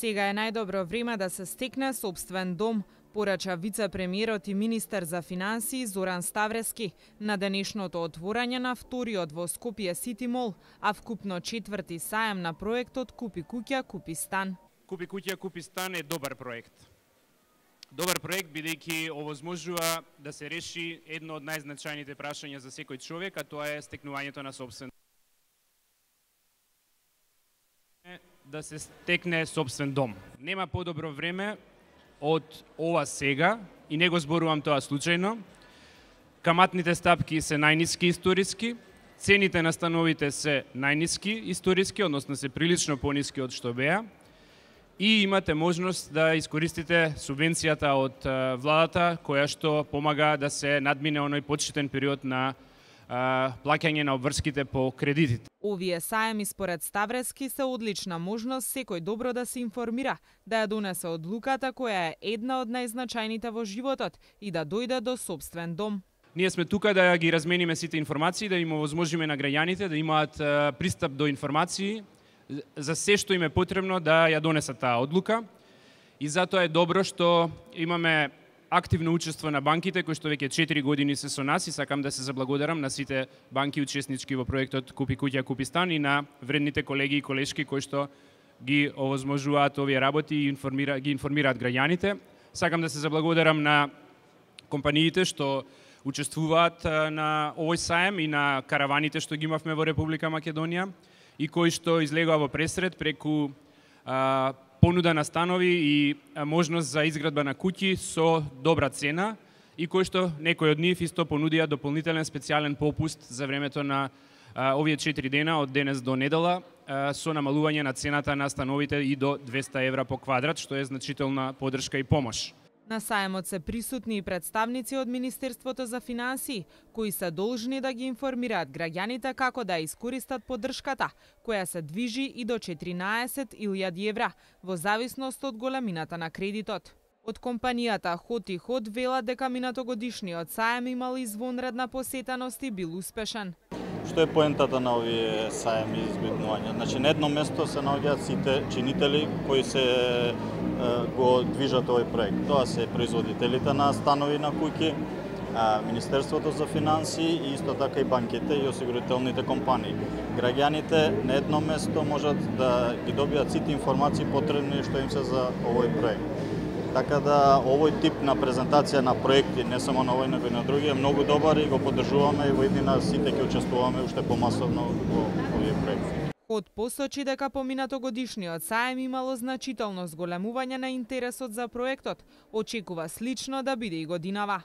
Сега е најдобро време да се стекне собствен дом, порача вице-премиерот и министер за финансии Зоран Ставрески на денешното отворање на вториот во Скопје Сити Мол, а вкупно четврти сајам на проектот Купи куќа, купи стан. Купи куќа, купи стан е добар проект. Добар проект бидејќи овозможува да се реши едно од најзначајните прашања за секој човек, а тоа е стекнувањето на собствен да се стекне собствен дом. Нема подобро време од ова сега, и не го зборувам тоа случајно. Каматните стапки се најниски историски, цените на становите се најниски историски, односно се прилично пониски од што беа, и имате можност да искористите субвенцијата од владата, која што помага да се надмине оној почетен период на плаќање на обврските по кредитите. Овие саеми според Ставрески се одлична можност секој добро да се информира, да ја донесе одлуката која е една од најзначајните во животот и да дојде до собствен дом. Ние сме тука да ги размениме сите информации, да им овозможиме на граѓаните да имаат пристап до информации за се што им е потребно да ја донесат таа одлука. И затоа е добро што имаме активно учество на банките кои што веќе 4 години се со нас и сакам да се заблагодарам на сите банки учеснички во проектот Купи куќа, купи стан и на вредните колеги и колешки кои што ги овозможуваат овие работи и информира, ги информираат граѓаните. Сакам да се заблагодарам на компаниите што учествуваат на овој саем и на караваните што ги имавме во Република Македонија и кои што излегува во пресред преку а, понуда на станови и можност за изградба на куќи со добра цена и кои што некои од нив исто понудија дополнителен специјален попуст за времето на а, овие 4 дена од денес до недела а, со намалување на цената на становите и до 200 евра по квадрат, што е значителна подршка и помош. На саемот се присутни и представници од Министерството за финансии, кои се должни да ги информираат граѓаните како да искористат поддршката, која се движи и до 14.000 евра, во зависност од големината на кредитот. Од компанијата Hot и Hot велат дека минатогодишниот саем имал извонредна посетеност и бил успешен. Што е поентата на овие саеми избитнувања? Значи, на едно место се наоѓаат сите чинители кои се го движат овој проект. Тоа се производителите на станови на куќи, Министерството за финансии и исто така и банките и осигурителните компании. Граѓаните на едно место можат да ги добијат сите информации потребни што им се за овој проект. Така да овој тип на презентација на проекти, не само на овој, него и на други, е многу добар и го поддржуваме и во иднина сите ќе учествуваме уште помасовно во овие проекти. Од посочи дека поминато годишниот саем имало значително зголемување на интересот за проектот, очекува слично да биде и годинава.